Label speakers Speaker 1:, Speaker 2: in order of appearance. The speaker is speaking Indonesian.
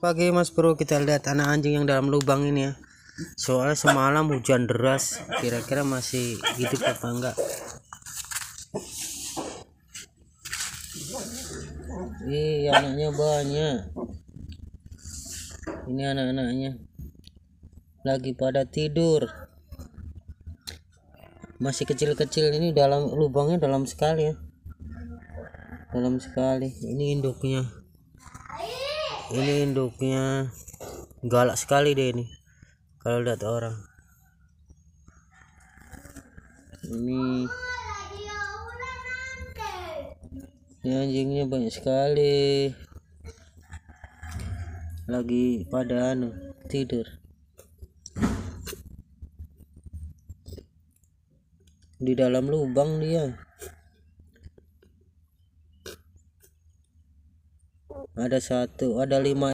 Speaker 1: pagi mas bro kita lihat anak anjing yang dalam lubang ini ya soalnya semalam hujan deras kira-kira masih hidup apa enggak Ih, anaknya banyak. Ini anak-anaknya lagi pada tidur. Masih kecil-kecil ini dalam lubangnya dalam sekali ya. Dalam sekali. Ini induknya. Ini induknya galak sekali deh ini. Kalau lihat orang. Ini ini anjingnya banyak sekali lagi pada anu tidur di dalam lubang dia ada satu ada lima